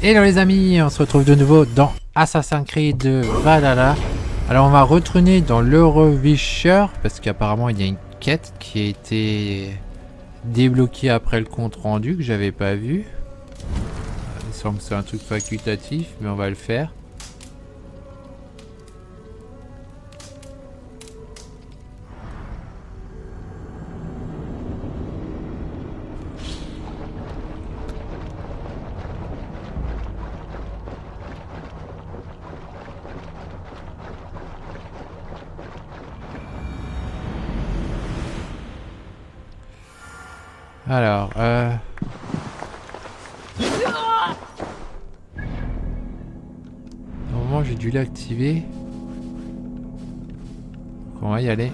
Hello les amis, on se retrouve de nouveau dans Assassin's Creed Valhalla. Alors on va retourner dans l'Eurovisher parce qu'apparemment il y a une quête qui a été débloquée après le compte rendu que j'avais pas vu. Il semble que c'est un truc facultatif mais on va le faire. Alors, euh... Normalement, j'ai dû l'activer. On va y aller.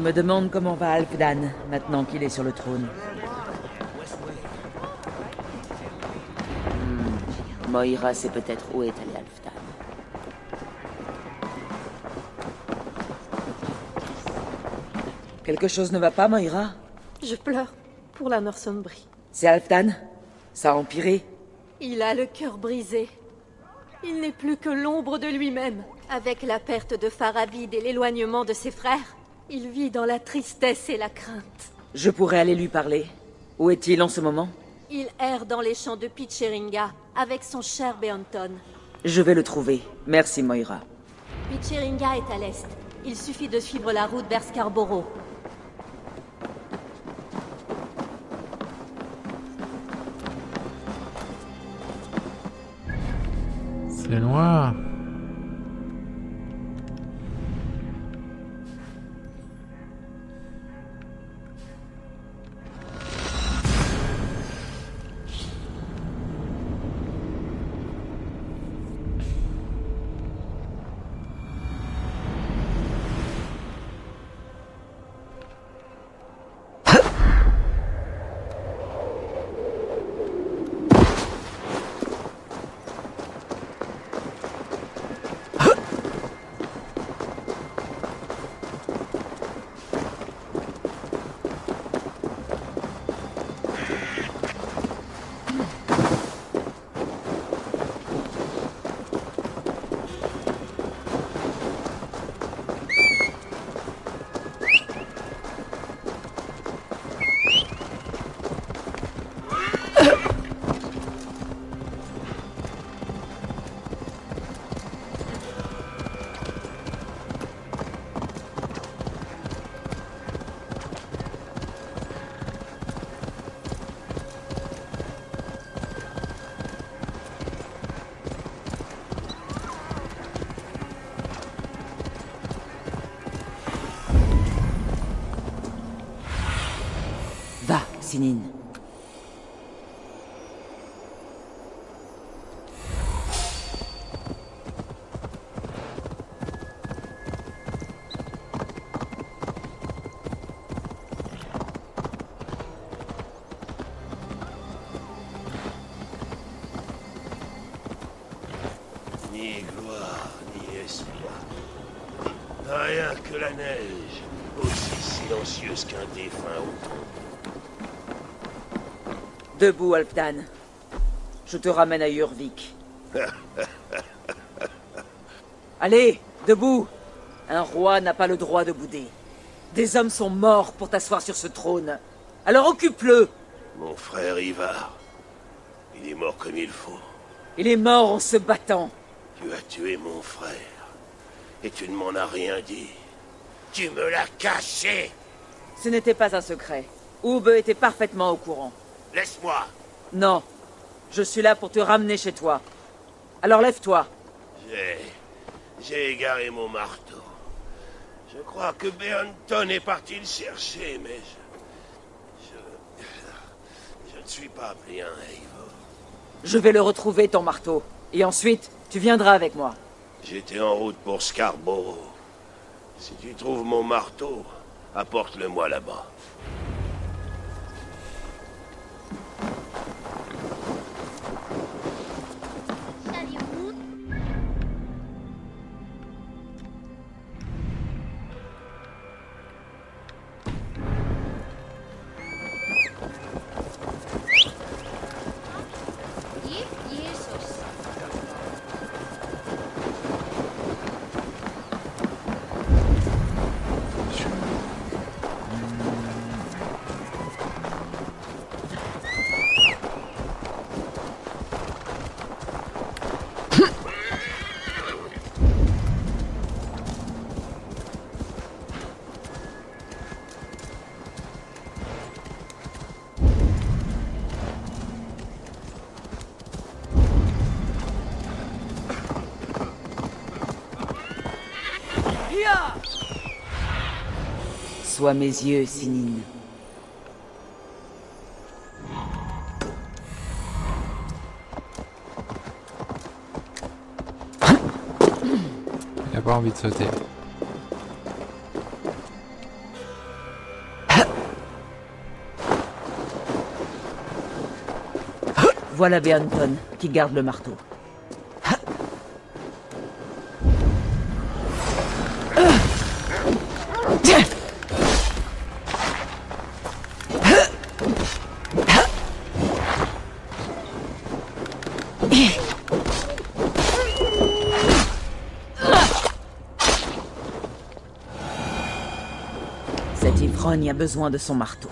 Me demande comment va Alfdan, maintenant qu'il est sur le trône. Hmm, Moira sait peut-être où est allé Alfdan. Quelque chose ne va pas, Moira Je pleure pour la Northumbrie. C'est Alfdan? Ça a empiré? Il a le cœur brisé. Il n'est plus que l'ombre de lui-même. Avec la perte de Faravid et l'éloignement de ses frères, il vit dans la tristesse et la crainte. Je pourrais aller lui parler. Où est-il en ce moment? Il erre dans les champs de Pitcheringa avec son cher Beanton. Je vais le trouver. Merci, Moira. Pitcheringa est à l'est. Il suffit de suivre la route vers Scarborough. C'est noir. Va, Debout, Alfdan. Je te ramène à Urvik. Allez, debout Un roi n'a pas le droit de bouder. Des hommes sont morts pour t'asseoir sur ce trône. Alors occupe-le Mon frère Ivar, il est mort comme il faut. Il est mort en se battant. Tu as tué mon frère. Et tu ne m'en as rien dit. Tu me l'as caché Ce n'était pas un secret. Oube était parfaitement au courant. Laisse-moi Non. Je suis là pour te ramener chez toi. Alors lève-toi. J'ai... J'ai égaré mon marteau. Je crois que Beanton est parti le chercher, mais je... Je... Je ne suis pas bien, Eivor. Je vais le retrouver, ton marteau. Et ensuite, tu viendras avec moi. J'étais en route pour Scarborough. Si tu trouves mon marteau, apporte-le-moi là-bas. Sois mes yeux, Sinine. Il a pas envie de sauter. Voilà Beanton, qui garde le marteau. Cet ivrogne a besoin de son marteau.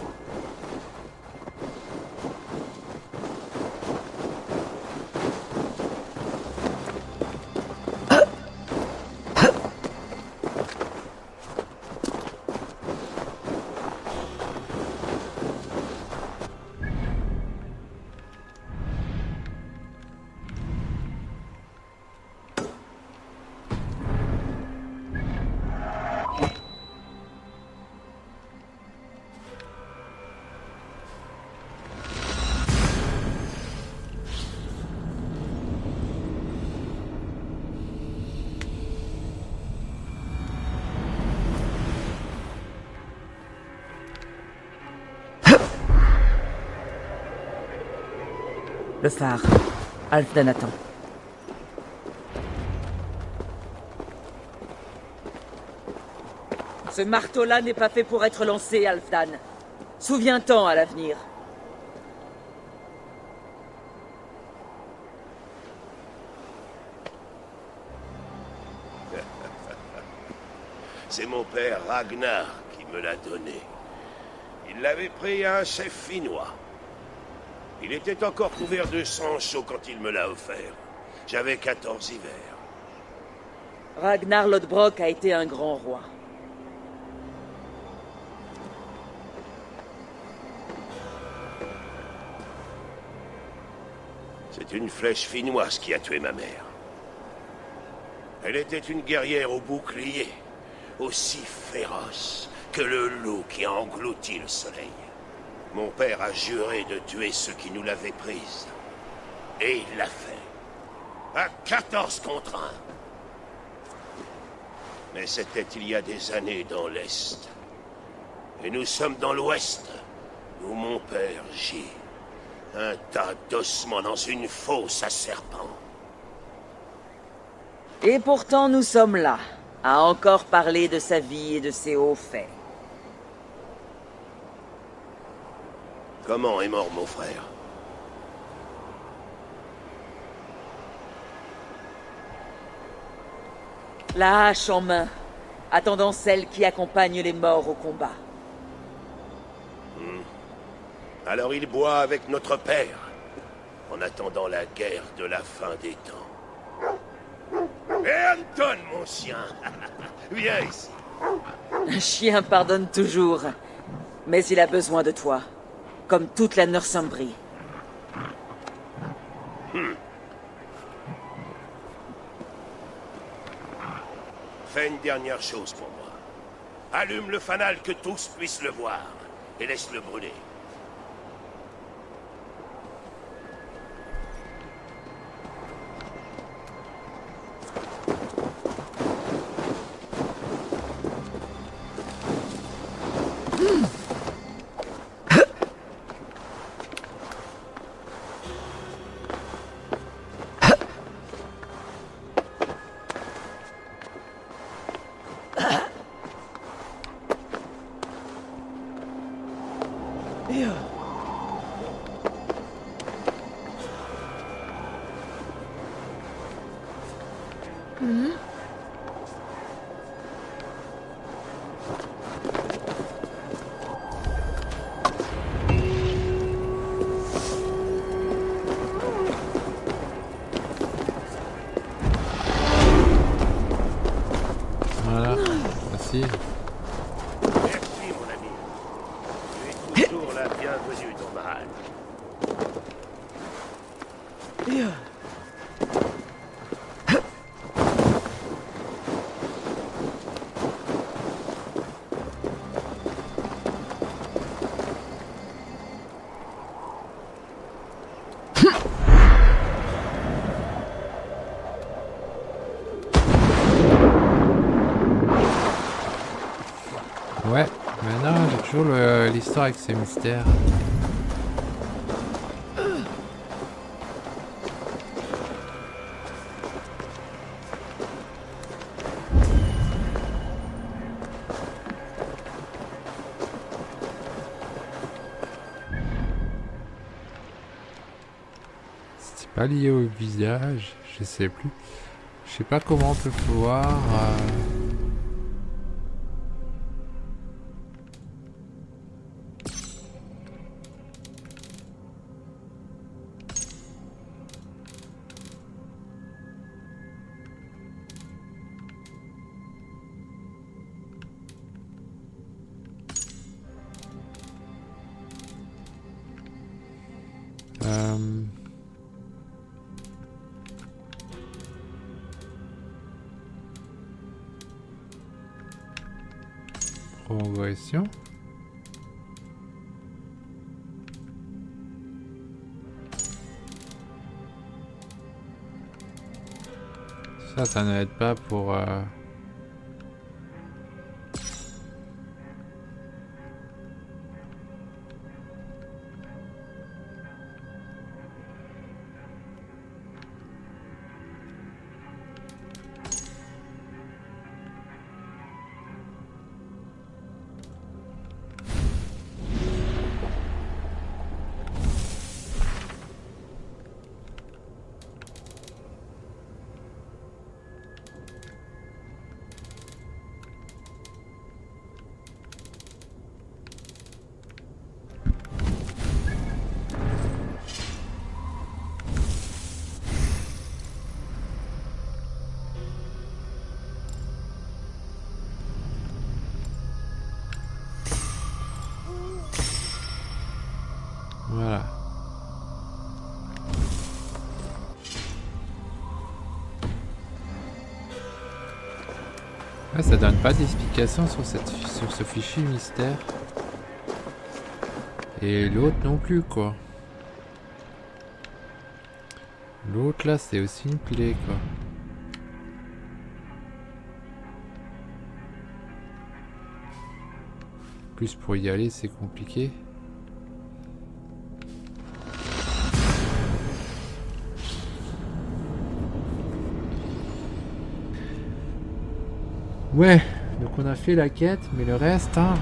Le phare. Alfdan attend. Ce marteau-là n'est pas fait pour être lancé, Alfdan. Souviens-t'en à l'avenir. C'est mon père Ragnar qui me l'a donné. Il l'avait pris à un chef finnois. Il était encore couvert de sang chaud quand il me l'a offert. J'avais 14 hivers. Ragnar Lodbrok a été un grand roi. C'est une flèche finnoise qui a tué ma mère. Elle était une guerrière au bouclier, aussi féroce que le loup qui a englouti le soleil. Mon père a juré de tuer ceux qui nous l'avaient prise. Et il l'a fait. À 14 contre 1. Mais c'était il y a des années dans l'Est. Et nous sommes dans l'Ouest, où mon père gît. Un tas d'ossements dans une fosse à serpents. Et pourtant, nous sommes là, a encore parlé de sa vie et de ses hauts faits. Comment est mort mon frère La hache en main, attendant celle qui accompagne les morts au combat. Alors il boit avec notre père, en attendant la guerre de la fin des temps. Et Anton, mon chien Viens ici. Un chien pardonne toujours, mais il a besoin de toi, comme toute la Northumbrie. Fais une dernière chose pour moi. Allume le fanal que tous puissent le voir, et laisse-le brûler. Ouais, maintenant j'ai toujours l'histoire avec ces mystères. C'était pas lié au visage, je sais plus. Je sais pas comment on peut voir. euh, Euh... Ça, ne aide pas pour... euh, Voilà. Ouais, ça donne pas d'explication sur, cette, sur ce fichier mystère. Et l'autre non plus, quoi. L'autre là, c'est aussi une clé, quoi. Plus pour y aller, c'est compliqué. Ouais, donc on a fait la quête, mais le reste, hein.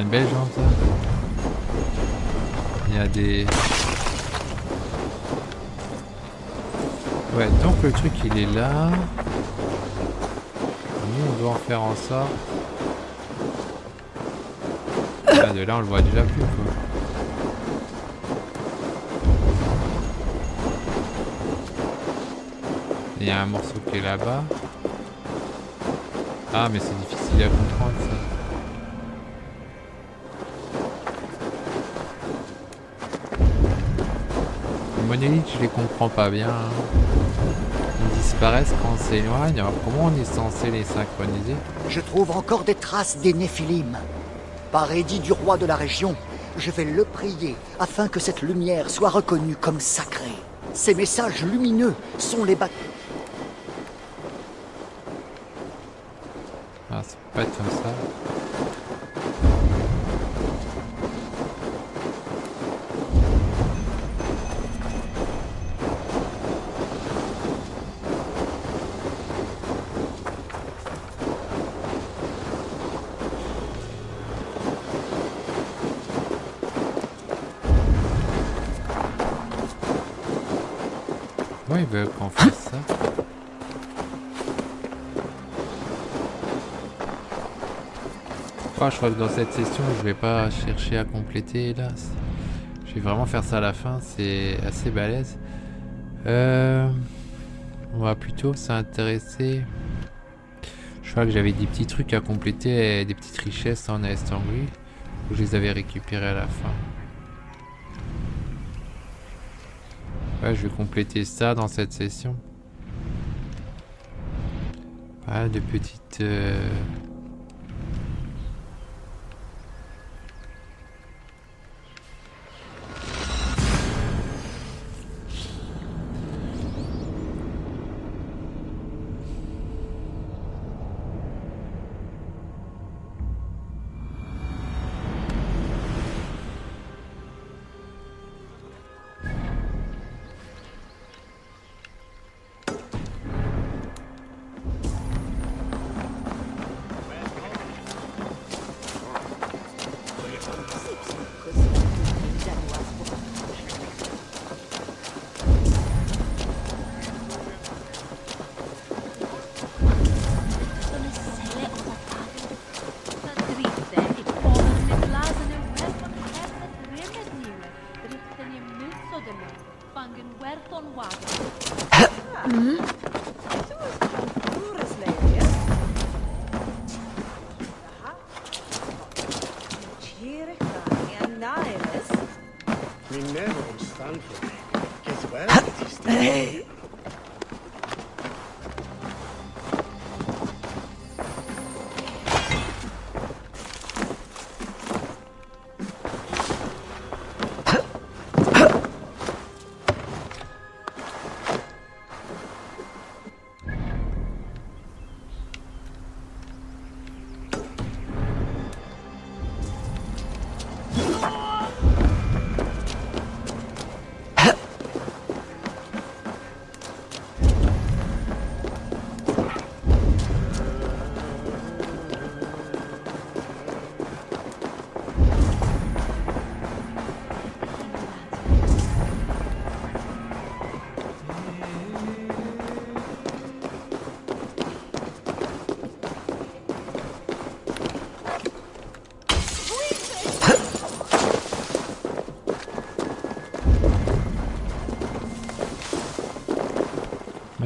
Une belle jambe ça. Il y a des... Ouais, donc le truc il est là. Nous on doit en faire en sorte. Ah, de là on le voit déjà plus quoi. Il y a un morceau qui est là-bas. Ah mais c'est difficile à comprendre ça. Monolithes, je les comprends pas bien. Ils disparaissent quand on s'éloigne. Alors comment on est censé les synchroniser? Je trouve encore des traces des Néphilim. Par édit du roi de la région, je vais le prier afin que cette lumière soit reconnue comme sacrée. Ces messages lumineux sont les bâtiments. Je crois que dans cette session, je vais pas chercher à compléter là. Je vais vraiment faire ça à la fin, c'est assez balèze. Euh, on va plutôt s'intéresser. Je crois que j'avais des petits trucs à compléter, des petites richesses en Estangui. où Je les avais récupérées à la fin. Ouais, je vais compléter ça dans cette session. Voilà, de petites... euh,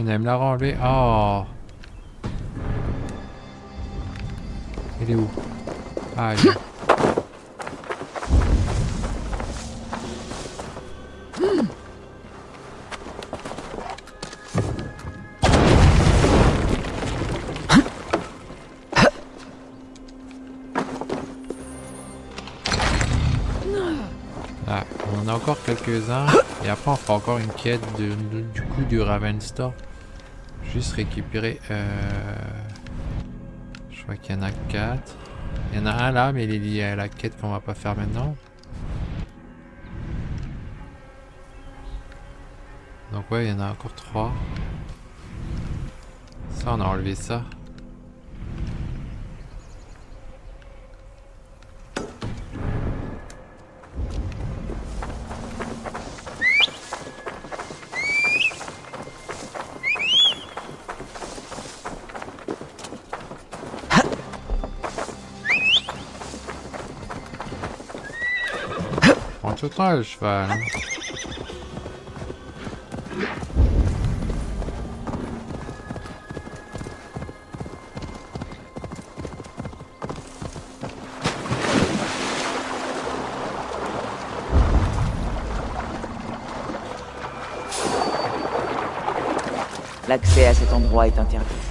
Mais elle me l'a renlevé. Oh. Il est où? Ah, il est. Ah, on en a encore quelques-uns. Et après, on fera encore une quête de, du coup du Raven Store. Juste récupérer. Euh... Je crois qu'il y en a 4. Il y en a un là, mais il est lié à la quête qu'on va pas faire maintenant. Donc ouais, il y en a encore 3. Ça, on a enlevé ça. L'accès à cet endroit est interdit.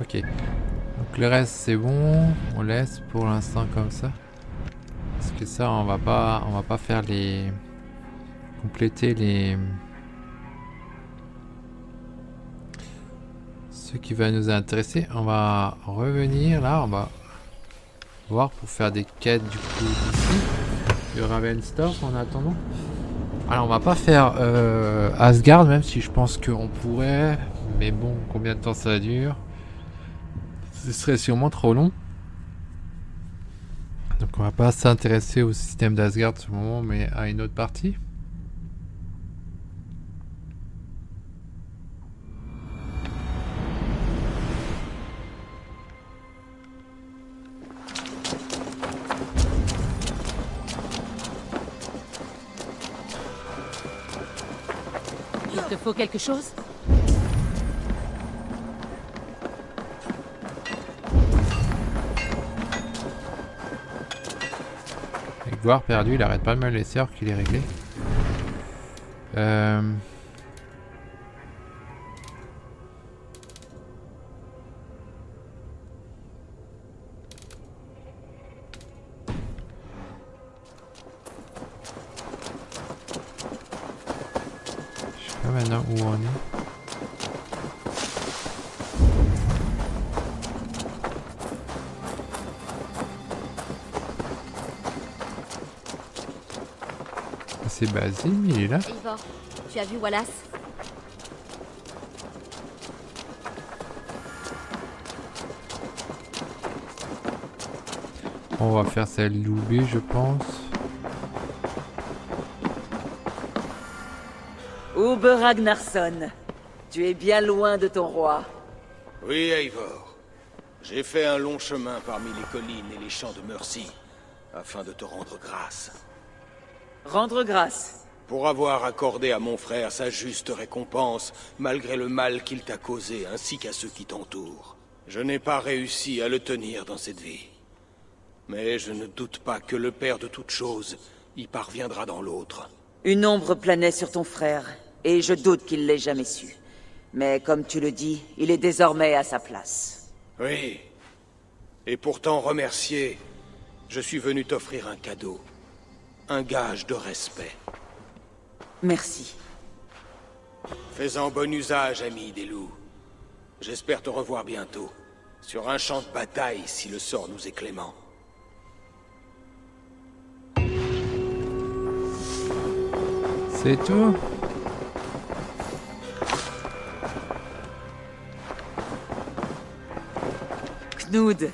Ok. Donc le reste c'est bon. On laisse pour l'instant comme ça. Parce que ça on va pas on va pas faire les compléter les ce qui va nous intéresser. On va revenir là, on va voir pour faire des quêtes du coup ici. Du Ravenstorf en attendant. Alors on va pas faire euh, Asgard même si je pense qu'on pourrait. Mais bon, combien de temps ça dure? Ce serait sûrement trop long. Donc on va pas s'intéresser au système d'Asgard ce moment, mais à une autre partie. Il te faut quelque chose? Gloire perdu, il arrête pas me laisser alors qu'il est réglé. Euh... Je sais pas maintenant où on est. C'est Basile, il est là Ivor, tu as vu Wallace? On va faire celle loubée, je pense. Ube Ragnarsson, tu es bien loin de ton roi. Oui, Eivor. J'ai fait un long chemin parmi les collines et les champs de Mercy, afin de te rendre grâce. Rendre grâce. Pour avoir accordé à mon frère sa juste récompense, malgré le mal qu'il t'a causé, ainsi qu'à ceux qui t'entourent. Je n'ai pas réussi à le tenir dans cette vie. Mais je ne doute pas que le Père de toutes choses y parviendra dans l'autre. Une ombre planait sur ton frère, et je doute qu'il l'ait jamais su. Mais comme tu le dis, il est désormais à sa place. Oui. Et pour t'en remercier, je suis venu t'offrir un cadeau. Un gage de respect. Merci. Fais-en bon usage, ami des loups. J'espère te revoir bientôt. Sur un champ de bataille, si le sort nous est clément. C'est tout? Knud,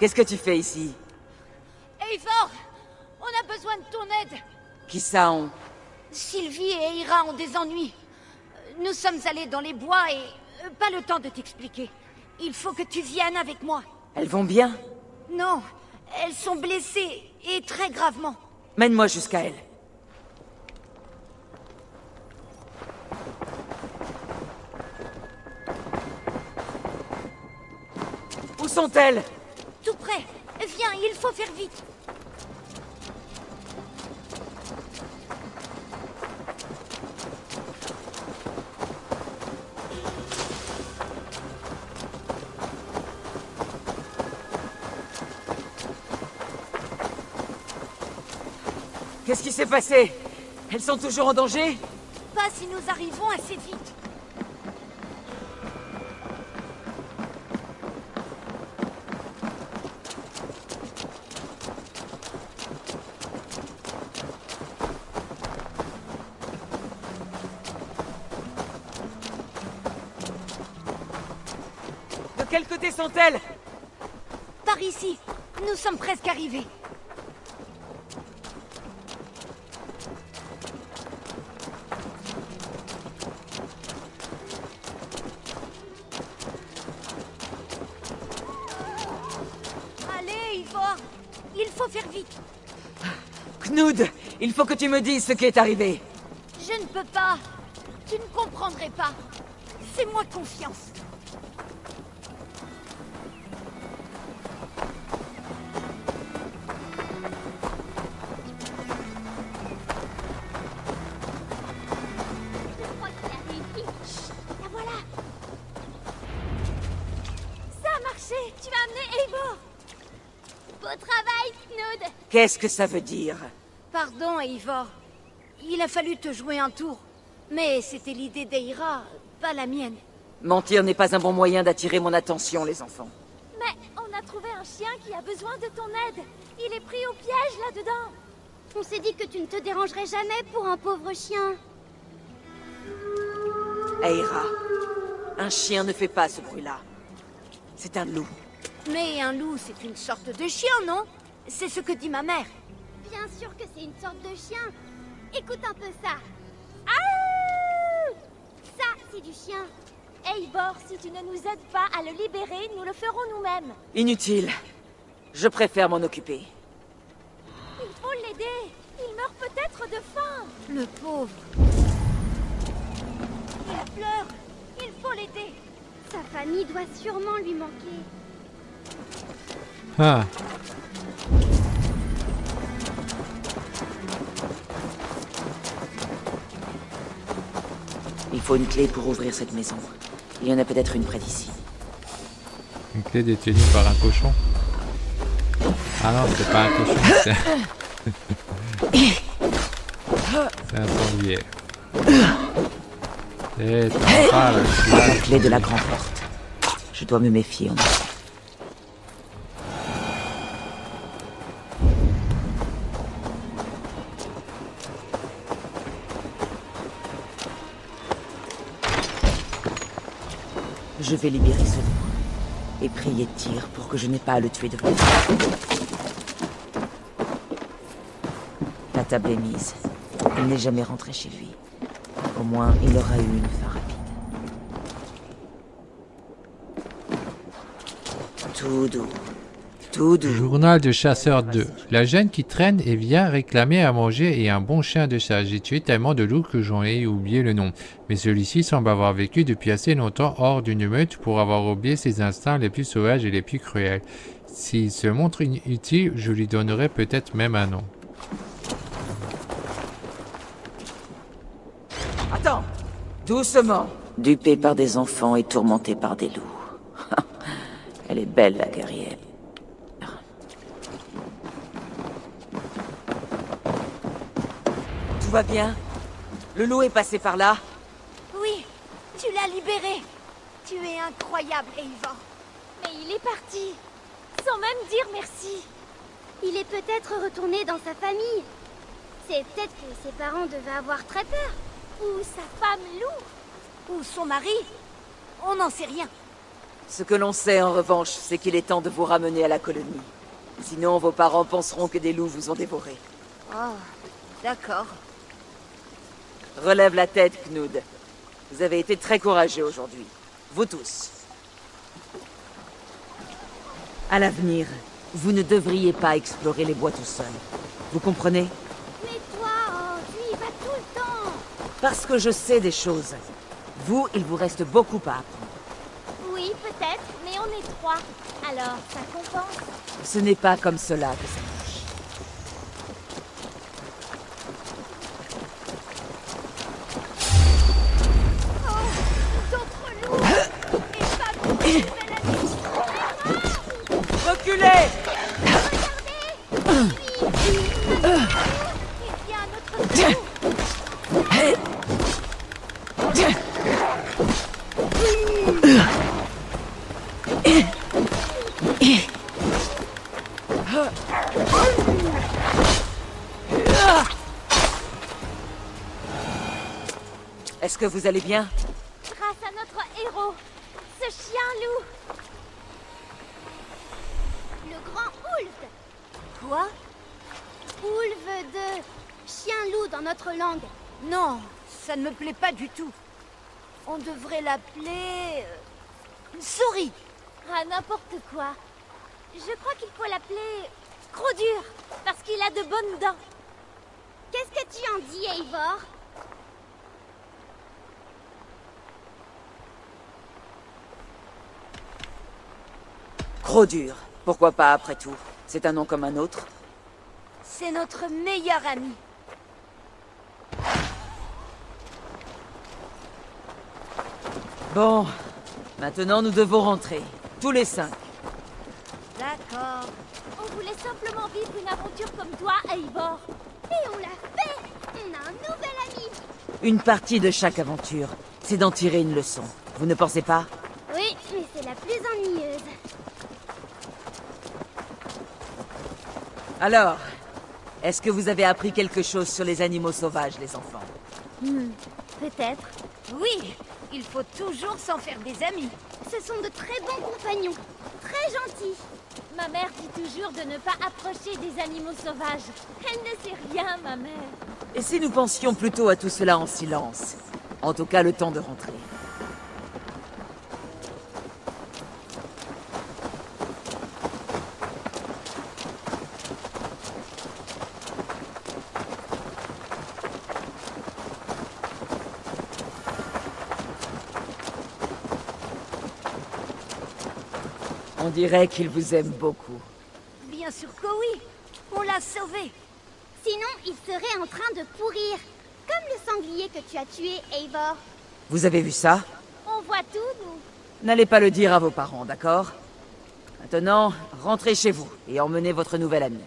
qu'est-ce que tu fais ici? Besoin de ton aide Qui ça on? Sylvie et Ira ont des ennuis. Nous sommes allés dans les bois et... euh, Pas le temps de t'expliquer. Il faut que tu viennes avec moi. Elles vont bien? Non, elles sont blessées, et très gravement. Mène-moi jusqu'à elles. Où sont-elles? Tout près. Viens, il faut faire vite. Qu'est-ce qui s'est passé? Elles sont toujours en danger? Pas si nous arrivons assez vite. De quel côté sont-elles? Par ici. Nous sommes presque arrivés. Allez, Ivor Il faut faire vite Knud Il faut que tu me dises ce qui est arrivé. Je ne peux pas Tu ne comprendrais pas Fais-moi confiance Je crois qu'il a réussi. Chut, La voilà. Ça a marché. Tu as amené Eivor. Beau travail, Knud. Qu'est-ce que ça veut dire? Pardon, Eivor. Il a fallu te jouer un tour. Mais c'était l'idée d'Eira, pas la mienne. Mentir n'est pas un bon moyen d'attirer mon attention, les enfants. Mais on a trouvé un chien qui a besoin de ton aide. Il est pris au piège là-dedans. On s'est dit que tu ne te dérangerais jamais pour un pauvre chien. Aira, un chien ne fait pas ce bruit-là. C'est un loup. Mais un loup, c'est une sorte de chien, non? C'est ce que dit ma mère. Bien sûr que c'est une sorte de chien. Écoute un peu ça. Ah Ça, c'est du chien. Eivor, si tu ne nous aides pas à le libérer, nous le ferons nous-mêmes. Inutile. Je préfère m'en occuper. Il faut l'aider. Il meurt peut-être de faim. Le pauvre. Il pleure. Il faut l'aider. Sa famille doit sûrement lui manquer. Ah, Il faut une clé pour ouvrir cette maison. Il y en a peut-être une près d'ici. une clé détenue par un cochon. Ah non, c'est pas un cochon, c'est... c'est un sanglier. Eh, t'en parles, La clé de la grande porte. Je dois me méfier. en effet. Je vais libérer ce loup et prier Tyr pour que je n'ai pas à le tuer de plus. La table est mise. Il n'est jamais rentré chez lui. Au moins, il aura eu une fin rapide. Tout doux. Tout doux. Journal de chasseur 2. La jeune qui traîne et vient réclamer à manger et un bon chien de chasse. J'ai tué tellement de loups que j'en ai oublié le nom. Mais celui-ci semble avoir vécu depuis assez longtemps hors d'une meute pour avoir oublié ses instincts les plus sauvages et les plus cruels. S'il se montre inutile, je lui donnerai peut-être même un nom. Attends Doucement Dupée par des enfants et tourmentée par des loups. Elle est belle, la guerrière. Tout va bien Le loup est passé par là Oui, tu l'as libéré. Tu es incroyable, Eivor. Mais il est parti. Sans même dire merci. Il est peut-être retourné dans sa famille. C'est peut-être que ses parents devaient avoir très peur. Ou sa femme loup. Ou son mari. On n'en sait rien. Ce que l'on sait en revanche, c'est qu'il est temps de vous ramener à la colonie. Sinon, vos parents penseront que des loups vous ont dévoré. Oh, d'accord. Relève la tête, Knud. Vous avez été très courageux aujourd'hui. Vous tous. À l'avenir, vous ne devriez pas explorer les bois tout seul. Vous comprenez? Mais toi, oh, tu y vas tout le temps. Parce que je sais des choses. Vous, il vous reste beaucoup à apprendre. Oui, peut-être, mais on est trois. Alors, ça compense. Ce n'est pas comme cela que ça que vous allez bien Grâce à notre héros, ce chien-loup. Le grand Ulf. Quoi Ulf de chien-loup dans notre langue. Non, ça ne me plaît pas du tout. On devrait l'appeler... euh, une souris. Ah, n'importe quoi. Je crois qu'il faut l'appeler Crodur, parce qu'il a de bonnes dents. Qu'est-ce que tu en dis, Eivor? Crodur. Pourquoi pas après tout? C'est un nom comme un autre? C'est notre meilleur ami. Bon, maintenant nous devons rentrer. Tous les cinq. D'accord. On voulait simplement vivre une aventure comme toi, Eivor. Et on l'a fait On a un nouvel ami Une partie de chaque aventure, c'est d'en tirer une leçon. Vous ne pensez pas? Oui, mais c'est la plus ennuyeuse. Alors, est-ce que vous avez appris quelque chose sur les animaux sauvages, les enfants? Hmm, peut-être. Oui, il faut toujours s'en faire des amis. Ce sont de très bons compagnons. Très gentils. Ma mère dit toujours de ne pas approcher des animaux sauvages. Elle ne sait rien, ma mère. Et si nous pensions plutôt à tout cela en silence? En tout cas, le temps de rentrer. Dirait qu'il vous aime beaucoup. Bien sûr que oui. On l'a sauvé. Sinon, il serait en train de pourrir. Comme le sanglier que tu as tué, Eivor. Vous avez vu ça? On voit tout, nous. N'allez pas le dire à vos parents, d'accord? Maintenant, rentrez chez vous et emmenez votre nouvelle amie.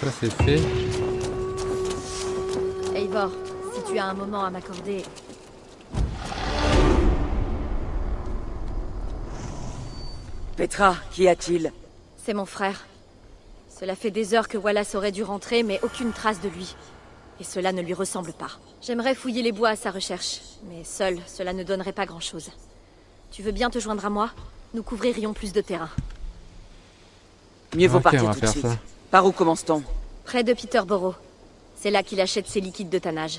Ça c'est fait. Eivor, tu as un moment à m'accorder, Petra, qu'y a-t-il? C'est mon frère. Cela fait des heures que Wallace aurait dû rentrer, mais aucune trace de lui. Et cela ne lui ressemble pas. J'aimerais fouiller les bois à sa recherche, mais seul, cela ne donnerait pas grand-chose. Tu veux bien te joindre à moi? Nous couvririons plus de terrain. Mieux vaut partir tout de suite. ça. Par où commence-t-on? Près de Peterborough. C'est là qu'il achète ses liquides de tannage.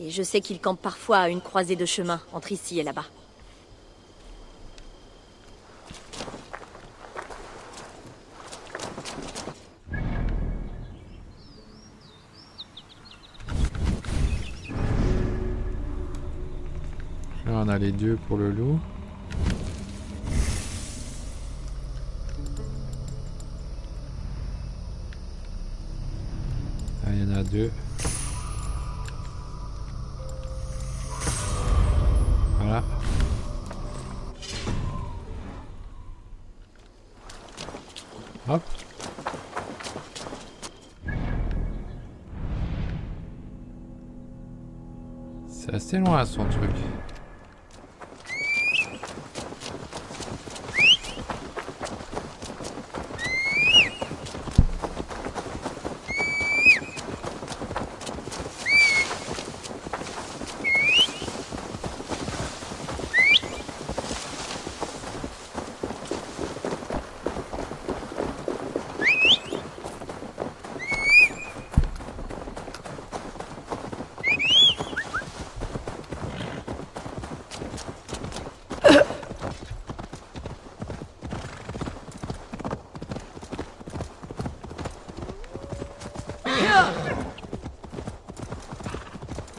Et je sais qu'il campe parfois à une croisée de chemin entre ici et là-bas. Là on a les deux pour le loup. Ah, il y en a deux. Hop. C'est assez loin son truc.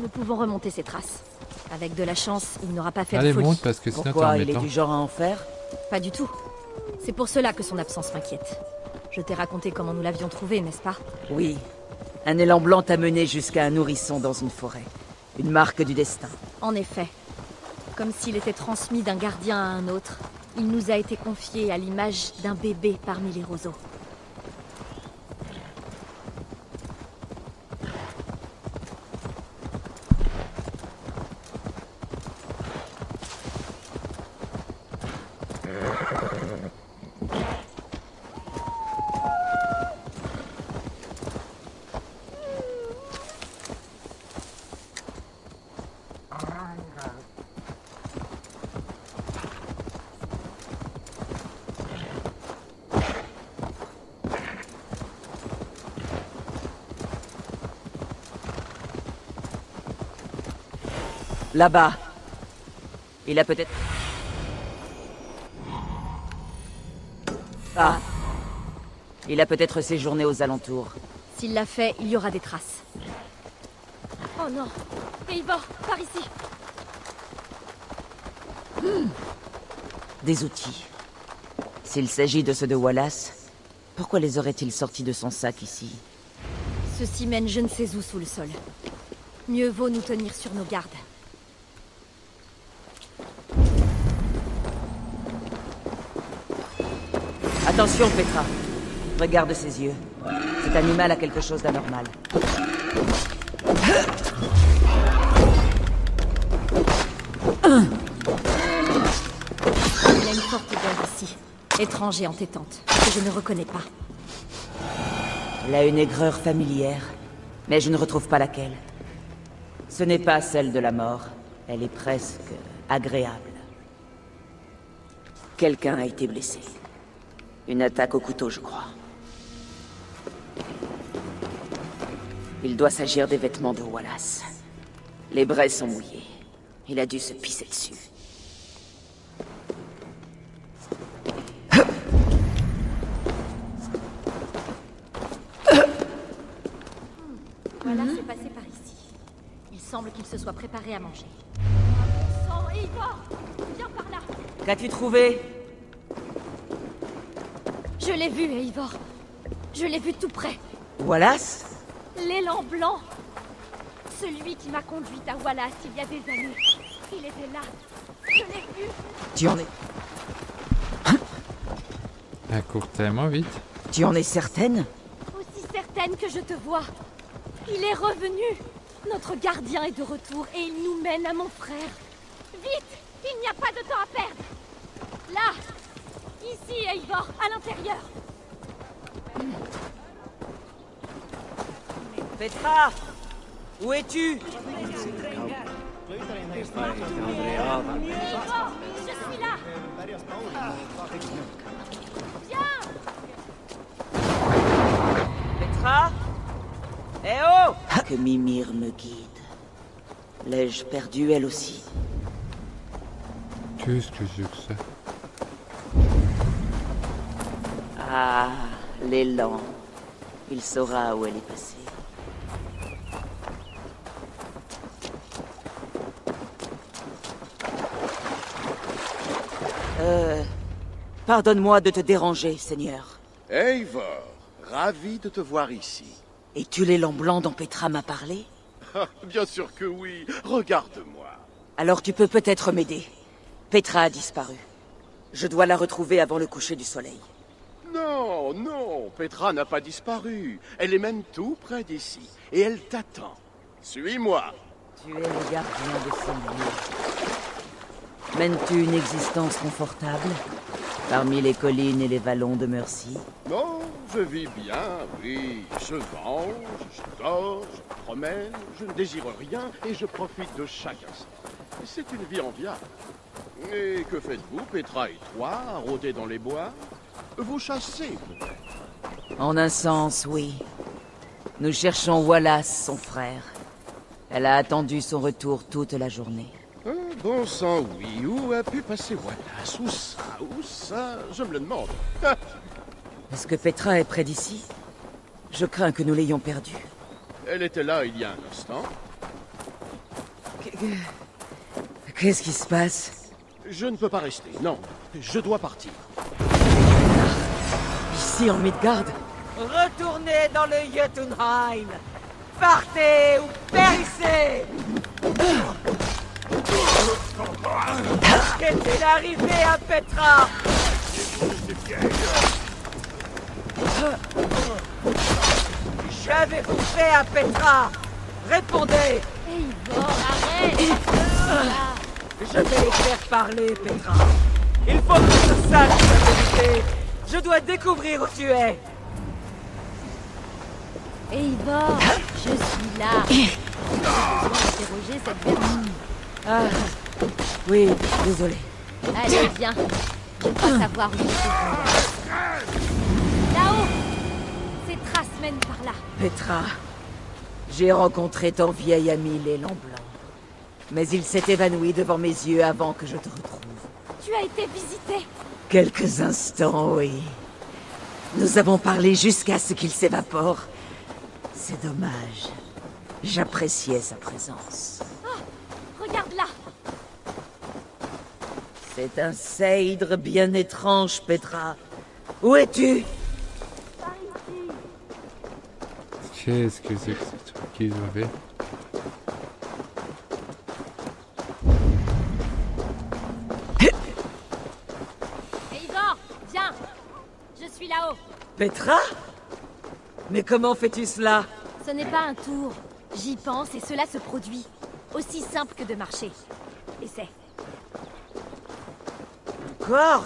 Nous pouvons remonter ces traces. Avec de la chance, il n'aura pas fait Allez de folie. monte parce que sinon Pourquoi Il est du genre à en faire? Pas du tout. C'est pour cela que son absence m'inquiète. Je t'ai raconté comment nous l'avions trouvé, n'est-ce pas? Oui. Un élan blanc t'a mené jusqu'à un nourrisson dans une forêt. Une marque du destin. En effet. Comme s'il était transmis d'un gardien à un autre, il nous a été confié à l'image d'un bébé parmi les roseaux. Là-bas. Il a peut-être... Ah. Il a peut-être séjourné aux alentours. S'il l'a fait, il y aura des traces. Oh non Eivor, par ici Des outils. S'il s'agit de ceux de Wallace, pourquoi les aurait-il sortis de son sac ici? Ceci mène je ne sais où sous le sol. Mieux vaut nous tenir sur nos gardes. Attention, Petra. Regarde ses yeux. Cet animal a quelque chose d'anormal. Il y a une forte odeur ici. Étrange et entêtante, que je ne reconnais pas. Elle a une aigreur familière, mais je ne retrouve pas laquelle. Ce n'est pas celle de la mort. Elle est presque agréable. Quelqu'un a été blessé. Une attaque au couteau, je crois. Il doit s'agir des vêtements de Wallace. Les braies sont mouillées. Il a dû se pisser dessus. Voilà, c'est passé par ici. Il semble qu'il se soit préparé à manger. Sang, Viens par là Qu'as-tu trouvé? Je l'ai vu, Eivor. Je l'ai vu tout près. Wallace? L'élan blanc Celui qui m'a conduite à Wallace il y a des années. Il était là. Je l'ai vu. Tu en es... Elle court tellement vite. Tu en es certaine? Aussi certaine que je te vois. Il est revenu. Notre gardien est de retour et il nous mène à mon frère. Vite Il n'y a pas de temps à perdre. Là Ici, Eivor, à l'intérieur. Petra Où es-tu? Je suis là. Viens Petra? Eh oh Que Mimir me guide. L'ai-je perdue elle aussi? Qu'est-ce que c'est que ça? Ah, l'élan. Il saura où elle est passée. Euh... Pardonne-moi de te déranger, Seigneur. Eivor, ravi de te voir ici. Es-tu l'élan blanc dont Petra m'a parlé? Ah, Bien sûr que oui. Regarde-moi. Alors tu peux peut-être m'aider. Petra a disparu. Je dois la retrouver avant le coucher du soleil. Non, non, Petra n'a pas disparu. Elle est même tout près d'ici. Et elle t'attend. Suis-moi. Tu es le gardien de ces lieux. Mènes-tu une existence confortable Parmi les collines et les vallons de Mercy Non, je vis bien, oui. Je mange, je dors, je me promène, je ne désire rien et je profite de chaque instant. C'est une vie enviable. Et que faites-vous, Petra et toi, rôder dans les bois? Vous chassez, peut-être En un sens, oui. Nous cherchons Wallace, son frère. Elle a attendu son retour toute la journée. Un bon sang, oui. Où a pu passer Wallace? Où ça? Où ça? Je me le demande. Est-ce que Petra est près d'ici? Je crains que nous l'ayons perdue. Elle était là il y a un instant. Qu'est-ce qui se passe? Je ne peux pas rester, non. Je dois partir. Ici, en Midgard? Retournez dans le Jotunheim. Partez ou périssez. Qu'est-il arrivé à Petra? Qu'avez-vous fait à Petra. Répondez. Eivor, arrête Je vais les faire parler, Petra. Il faut que je sache la vérité. Je dois découvrir où tu es. Eivor, je suis là. J'ai besoin d'interroger cette vermine. Ah, oui, désolé. Allez, viens. Je dois savoir où se trouve. Là-haut Ces traces mènent par là. Petra, j'ai rencontré ton vieil ami l'élan blanc. Mais il s'est évanoui devant mes yeux avant que je te retrouve. Tu as été visité Quelques instants, oui. Nous avons parlé jusqu'à ce qu'il s'évapore. C'est dommage. J'appréciais sa présence. Regarde là C'est un Seydre bien étrange, Petra. Où es-tu? Qu'est-ce que c'est que ce truc qu'ils ont fait suis là-haut Petra Mais comment fais-tu cela Ce n'est pas un tour. J'y pense et cela se produit. Aussi simple que de marcher. Essaie. Encore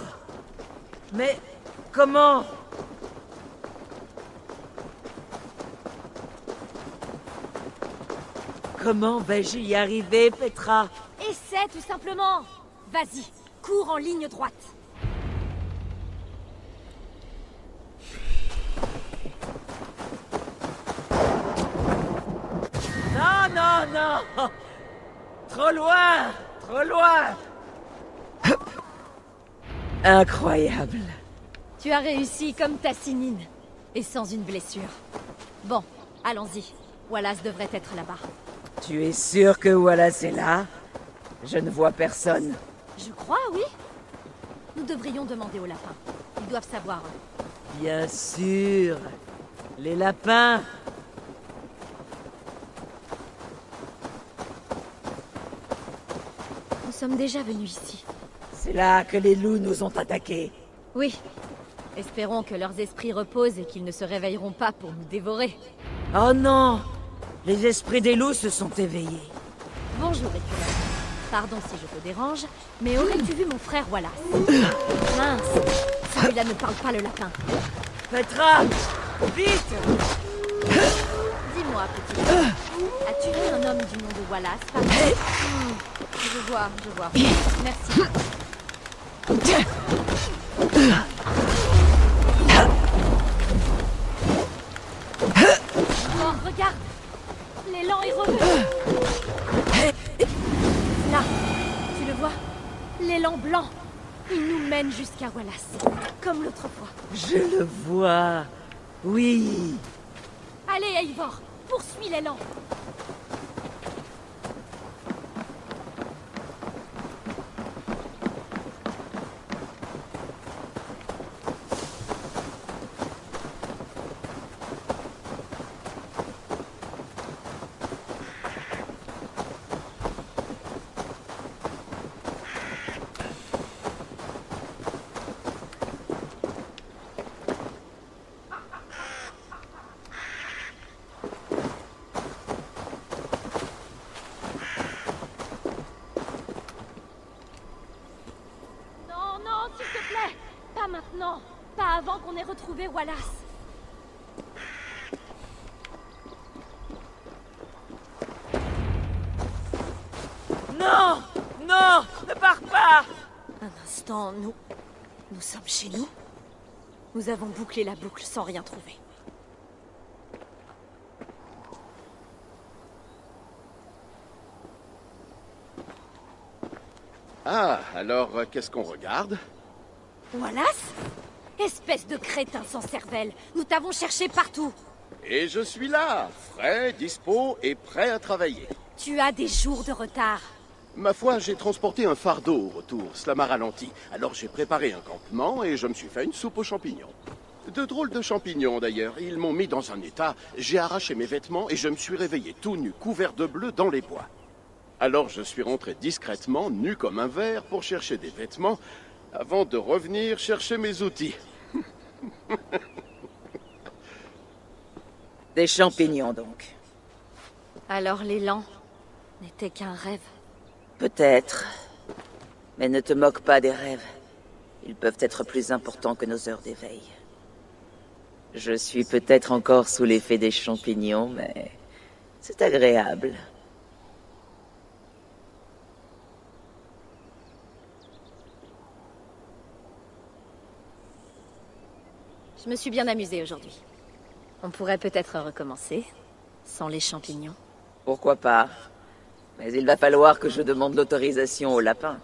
Mais comment Comment vais-je y arriver, Petra? Essaie tout simplement Vas-y, cours en ligne droite. Non, non, Trop loin Trop loin Incroyable. Tu as réussi comme Tassinine. Et sans une blessure. Bon, allons-y. Wallace devrait être là-bas. Tu es sûr que Wallace est là? Je ne vois personne. Je crois, oui. Nous devrions demander aux lapins. Ils doivent savoir. Bien sûr. Les lapins. Sommes déjà venus ici. C'est là que les loups nous ont attaqués. Oui. Espérons que leurs esprits reposent et qu'ils ne se réveilleront pas pour nous dévorer. Oh non Les esprits des loups se sont éveillés. Bonjour, écureuil. Pardon si je te dérange, mais aurais-tu vu mon frère Wallace? Mince Celui-là ne parle pas le lapin. Petra Vite Dis-moi, petit. As-tu vu un homme du nom de Wallace? Par Hmm, Je vois, je vois. Merci. Oh, regarde L'élan est revenu Là, tu le vois? L'élan blanc Il nous mène jusqu'à Wallace, comme l'autre fois. Je le vois. Oui. Allez, Eivor, poursuis l'élan Non, non, s'il te plaît Pas maintenant Pas avant qu'on ait retrouvé Wallace Non Non Ne pars pas Un instant, nous... Nous sommes chez nous Nous avons bouclé la boucle sans rien trouver. Ah, alors euh, qu'est-ce qu'on regarde? Wallace? Espèce de crétin sans cervelle Nous t'avons cherché partout Et je suis là, frais, dispo et prêt à travailler. Tu as des jours de retard. Ma foi, j'ai transporté un fardeau au retour, cela m'a ralenti. Alors j'ai préparé un campement et je me suis fait une soupe aux champignons. De drôles de champignons d'ailleurs, ils m'ont mis dans un état, j'ai arraché mes vêtements et je me suis réveillé tout nu, couvert de bleu dans les bois. Alors je suis rentré discrètement, nu comme un verre, pour chercher des vêtements, avant de revenir chercher mes outils. Des champignons, donc. Alors l'élan n'était qu'un rêve. Peut-être. Mais ne te moque pas des rêves. Ils peuvent être plus importants que nos heures d'éveil. Je suis peut-être encore sous l'effet des champignons, mais c'est agréable. Je me suis bien amusée aujourd'hui. On pourrait peut-être recommencer, sans les champignons. Pourquoi pas? Mais il va falloir que je demande l'autorisation au lapin.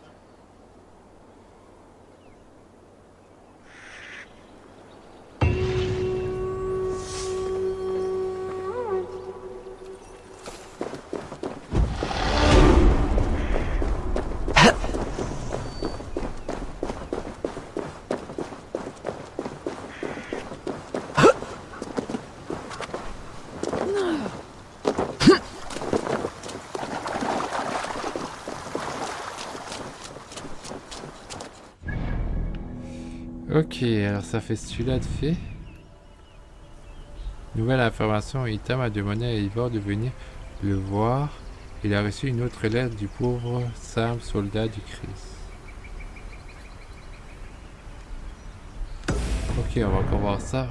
Ça fait celui-là de fait. Nouvelle information, Itam a demandé à Ivor de venir le voir. Il a reçu une autre lettre du pauvre simple soldat du Christ. Ok, on va encore voir ça.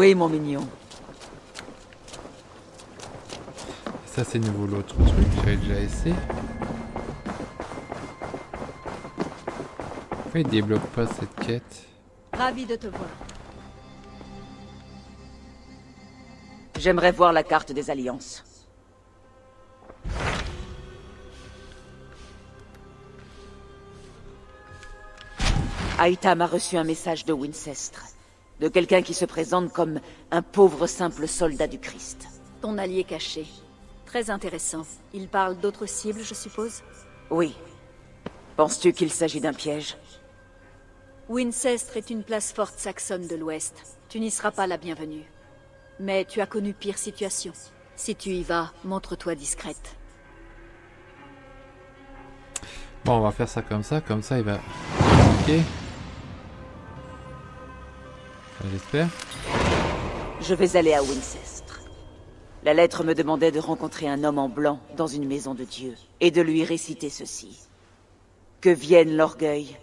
Oui, mon mignon. Ça c'est nouveau l'autre truc, j'avais déjà essayé. Pourquoi il débloque pas cette quête Ravi de te voir. J'aimerais voir la carte des alliances. Aitam a reçu un message de Wincestre. De quelqu'un qui se présente comme un pauvre simple soldat du Christ. Ton allié caché. Très intéressant. Il parle d'autres cibles, je suppose? Oui. Penses-tu qu'il s'agit d'un piège? Wincestre est une place forte saxonne de l'Ouest. Tu n'y seras pas la bienvenue. Mais tu as connu pire situation. Si tu y vas, montre-toi discrète. Bon, on va faire ça comme ça, comme ça il va... Ok. Enfin, J'espère. Je vais aller à Wincestre. La lettre me demandait de rencontrer un homme en blanc dans une maison de Dieu et de lui réciter ceci. Que vienne l'orgueil,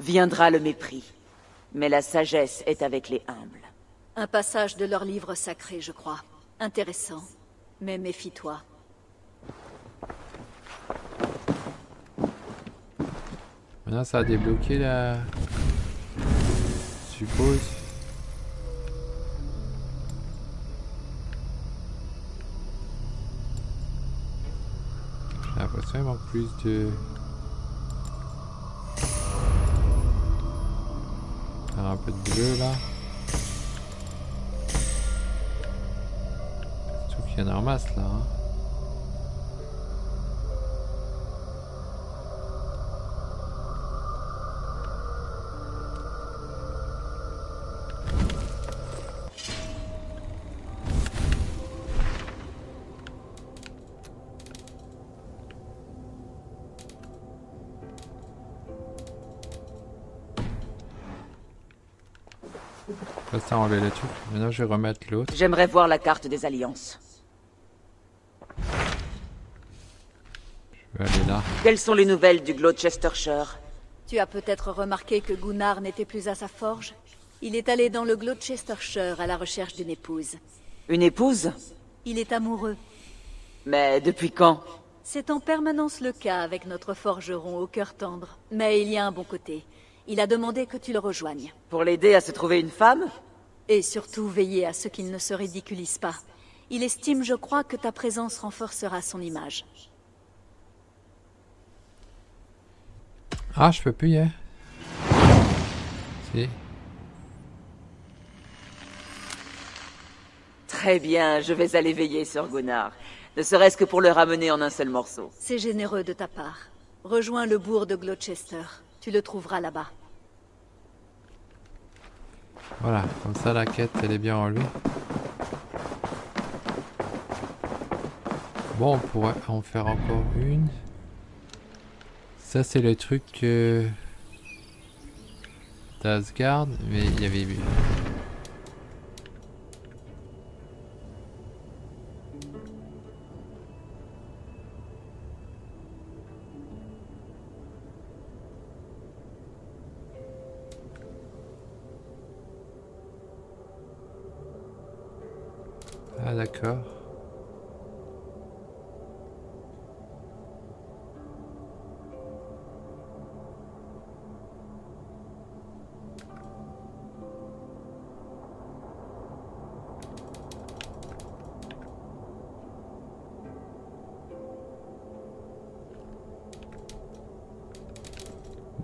viendra le mépris, mais la sagesse est avec les humbles. Un passage de leur livre sacré, je crois. Intéressant. Mais méfie-toi. Maintenant ça a débloqué la... Je suppose. Manque plus de... Un peu de bleu là. Surtout qu'il y en a en masse là. hein. Maintenant je vais remettre l'autre. J'aimerais voir la carte des alliances. Je vais aller là. Quelles sont les nouvelles du Gloucestershire? Tu as peut-être remarqué que Gunnar n'était plus à sa forge? Il est allé dans le Gloucestershire à la recherche d'une épouse. Une épouse? Il est amoureux. Mais depuis quand? C'est en permanence le cas avec notre forgeron au cœur tendre. Mais il y a un bon côté. Il a demandé que tu le rejoignes. Pour l'aider à se trouver une femme? Et surtout veiller à ce qu'il ne se ridiculise pas. Il estime, je crois, que ta présence renforcera son image. Ah, je peux plus y aller. Si. Très bien, je vais aller veiller sur Gunnar. Ne serait-ce que pour le ramener en un seul morceau. C'est généreux de ta part. Rejoins le bourg de Gloucester. Tu le trouveras là-bas. Voilà, comme ça la quête elle est bien enlevée. Bon, on pourrait en faire encore une. Ça c'est le truc euh, d'Asgard, mais il y avait... d'accord.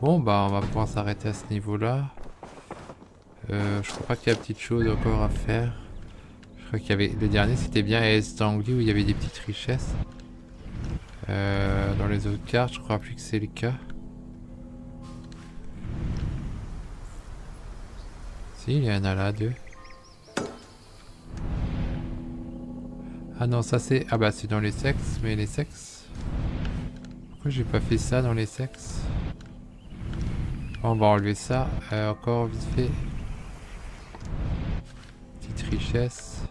Bon bah on va pouvoir s'arrêter à ce niveau là. Euh, je crois pas qu'il y a petite chose encore à faire. Qu'il y avait le dernier c'était bien Est Angli où il y avait des petites richesses. Euh, dans les autres cartes je crois plus que c'est le cas. Si il y en a là deux. Ah non ça c'est... Ah bah c'est dans les sexes mais les sexes... Pourquoi j'ai pas fait ça dans les sexes? On va enlever ça. Euh, encore vite fait. Petite richesse.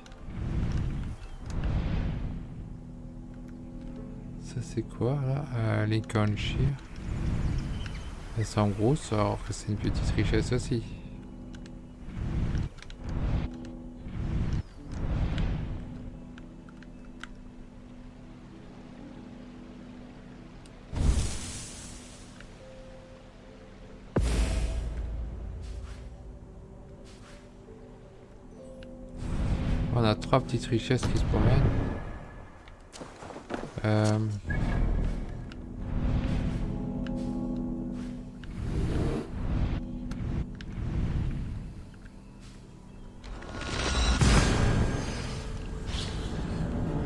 Ça c'est quoi là euh, Lincolnshire. C'est en gros ça, alors que c'est une petite richesse aussi. On a trois petites richesses qui se promènent. Euh...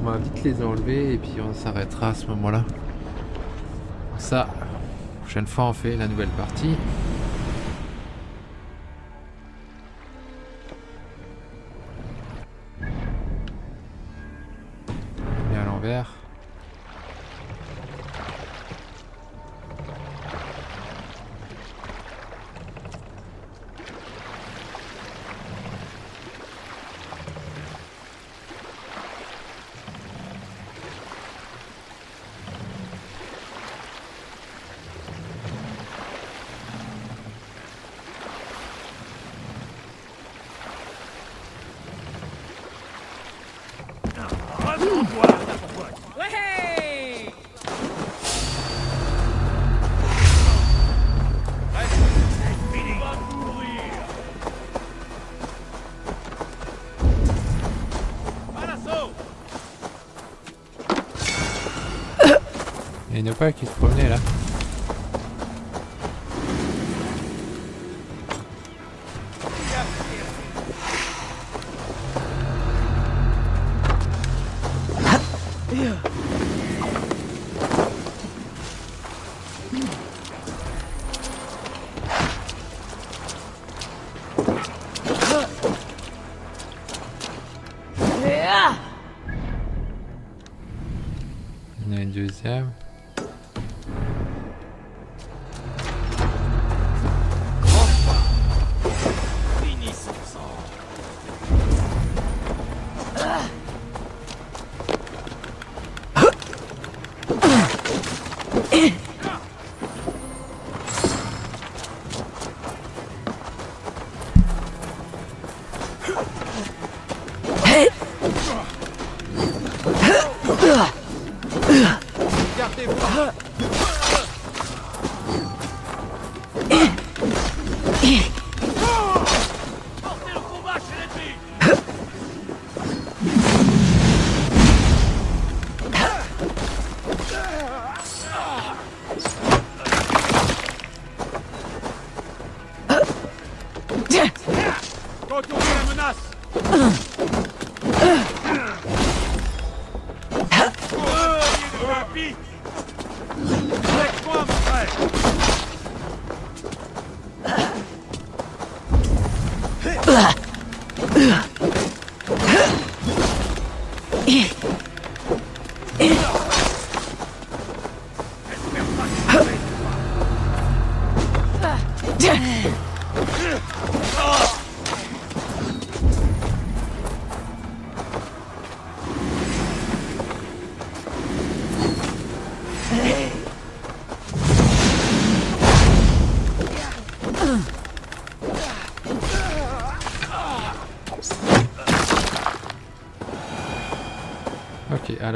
On va vite les enlever et puis on s'arrêtera à ce moment-là. Ça, prochaine fois on fait la nouvelle partie.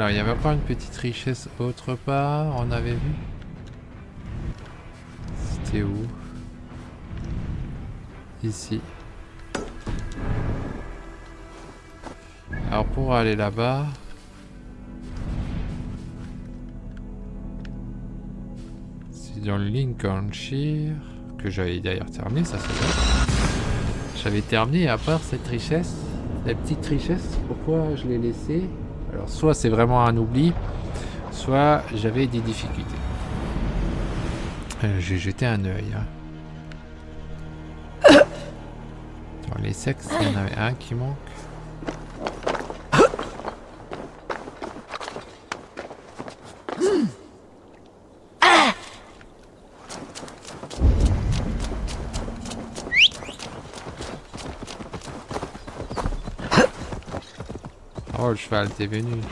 Alors il y avait encore une petite richesse autre part, on avait vu. C'était où? Ici. Alors pour aller là-bas... C'est dans le Lincolnshire, que j'avais d'ailleurs terminé, ça c'est. J'avais terminé à part cette richesse, la petite richesse, pourquoi je l'ai laissée? Alors soit c'est vraiment un oubli, soit j'avais des difficultés. Euh, J'ai jeté un œil. hein. Dans les sexes, il y en avait un qui manque. Oh, le cheval, t'es venu.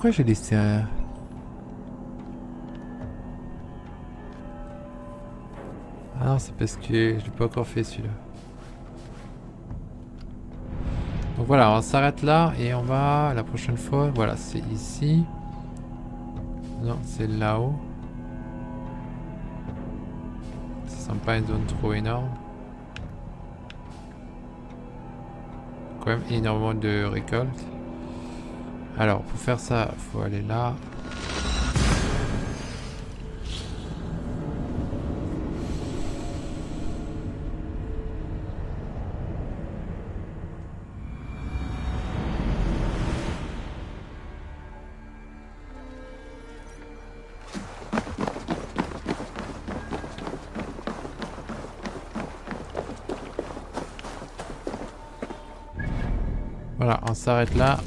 Pourquoi j'ai laissé un... Ah non, c'est parce que je l'ai pas encore fait celui-là. Donc voilà, on s'arrête là et on va la prochaine fois. Voilà, c'est ici. Non, c'est là-haut. Ça semble pas une zone trop énorme. Quand même énormément de récoltes. Alors, pour faire ça, faut aller là. Voilà, on s'arrête là.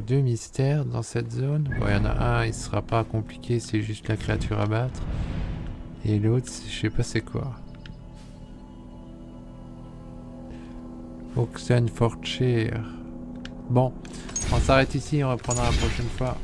Deux mystères dans cette zone. Bon, il y en a un, il sera pas compliqué, c'est juste la créature à battre. Et l'autre, je sais pas c'est quoi. Oxenforcher. Bon, on s'arrête ici, on reprendra la prochaine fois.